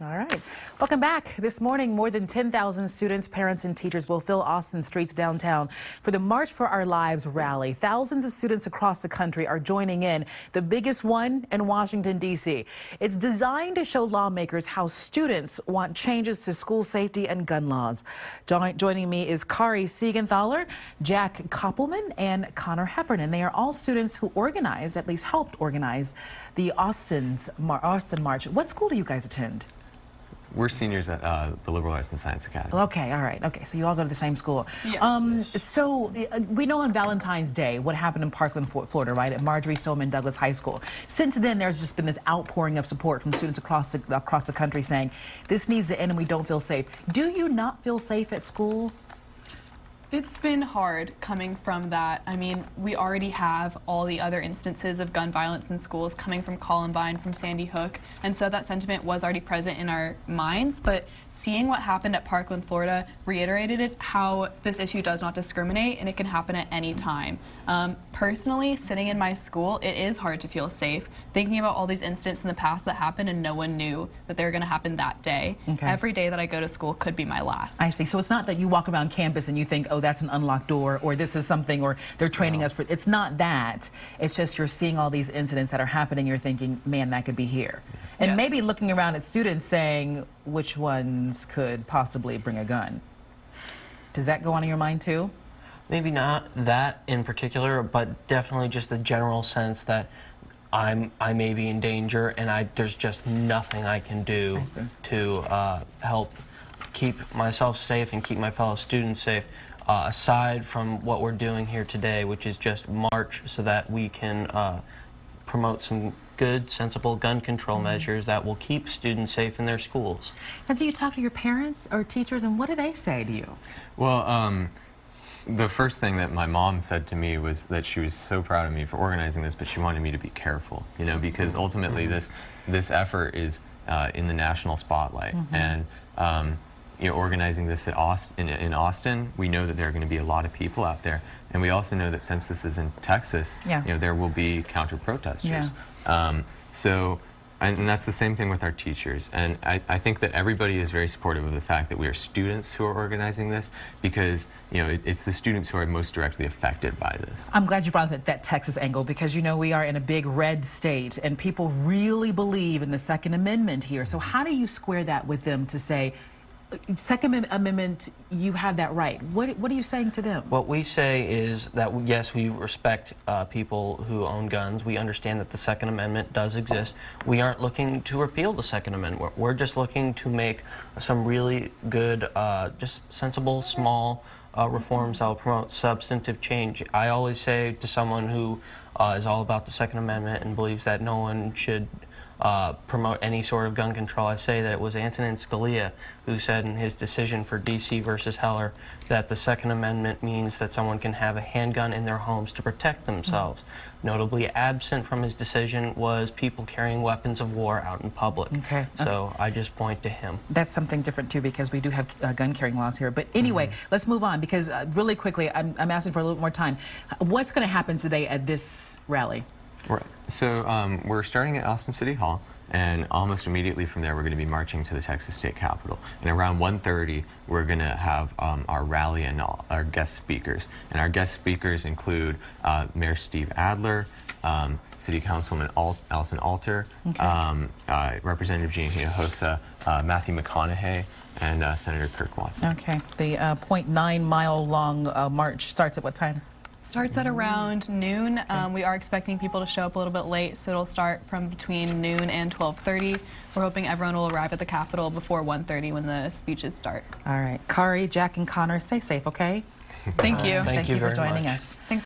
All right. Welcome back. This morning, more than 10,000 students, parents, and teachers will fill Austin streets downtown for the March for Our Lives rally. Thousands of students across the country are joining in, the biggest one in Washington, D.C. It's designed to show lawmakers how students want changes to school safety and gun laws. joining me is Kari Siegenthaler, Jack Koppelman, and Connor Heffernan. They are all students who organized, at least helped organize, the Austin's Austin March. What school do you guys attend? We're seniors at uh, the Liberal Arts and Science Academy. Okay, all right. Okay, so you all go to the same school. Yeah. Um, so uh, we know on Valentine's Day what happened in Parkland, Florida, right, at Marjory Stoneman Douglas High School. Since then, there's just been this outpouring of support from students across the, across the country saying this needs to end and we don't feel safe. Do you not feel safe at school? It's been hard coming from that. I mean, we already have all the other instances of gun violence in schools coming from Columbine, from Sandy Hook, and so that sentiment was already present in our minds, but seeing what happened at Parkland, Florida reiterated it, how this issue does not discriminate and it can happen at any time. Um, personally, sitting in my school, it is hard to feel safe. Thinking about all these incidents in the past that happened and no one knew that they were going to happen that day. Okay. Every day that I go to school could be my last. I see. So it's not that you walk around campus and you think, oh, that's an unlocked door or this is something or they're training us for. It's not that. It's just you're seeing all these incidents that are happening. You're thinking, man, that could be here. And yes. maybe looking around at students saying which ones could possibly bring a gun. Does that go on in your mind too? Maybe not that in particular, but definitely just the general sense that I'm I may be in danger and I there's just nothing I can do to uh, help keep myself safe and keep my fellow students safe. Uh, aside from what we're doing here today, which is just march so that we can uh, promote some good, sensible gun control mm -hmm. measures that will keep students safe in their schools. Now, do you talk to your parents or teachers, and what do they say to you? Well, um, the first thing that my mom said to me was that she was so proud of me for organizing this, but she wanted me to be careful, you know, because mm-hmm. ultimately mm -hmm. this this effort is uh, in the national spotlight, mm -hmm. and um, you know, organizing this at Austin, in, in Austin, we know that there are going to be a lot of people out there, and we also know that since this is in Texas, yeah. you know, there will be counter protesters. Yeah. Um, so, and, that's the same thing with our teachers. And I, I, think that everybody is very supportive of the fact that we are students who are organizing this because, you know, it, it's the students who are most directly affected by this. I'm glad you brought that, that Texas angle because, you know, we are in a big red state and people really believe in the Second Amendment here. So how do you square that with them to say, Second Amendment, you have that right. What, what are you saying to them? What we say is that, yes, we respect uh, people who own guns. We understand that the Second Amendment does exist. We aren't looking to repeal the Second Amendment. We're just looking to make some really good, uh, just sensible, small uh, reforms that will promote substantive change. I always say to someone who uh, is all about the Second Amendment and believes that no one should uh, promote any sort of gun control. I say that it was Antonin Scalia who said in his decision for D.C. versus Heller that the Second Amendment means that someone can have a handgun in their homes to protect themselves. Mm -hmm. Notably absent from his decision was people carrying weapons of war out in public. Okay. So okay. I just point to him. That's something different too because we do have uh, gun carrying laws here. But anyway, mm -hmm. let's move on because uh, really quickly, I'm, I'm asking for a little more time. What's going to happen today at this rally? Right. So um, we're starting at Austin City Hall, and almost immediately from there, we're going to be marching to the Texas State Capitol. And around 1.30, we're going to have um, our rally and all, our guest speakers. And our guest speakers include uh, Mayor Steve Adler, um, City Councilwoman Al Allison Alter, okay. um, uh, Representative Gina Hinojosa, uh, Matthew McConaughey, and uh, Senator Kirk Watson. Okay. The uh, 0.9 mile long uh, march starts at what time? Starts at around noon. Um, we are expecting people to show up a little bit late, so it'll start from between noon and 12.30. We're hoping everyone will arrive at the Capitol before 1.30 when the speeches start. All right. Kari, Jack, and Connor, stay safe, okay? Thank you. Thank, Thank you, you for joining much. us. Thanks.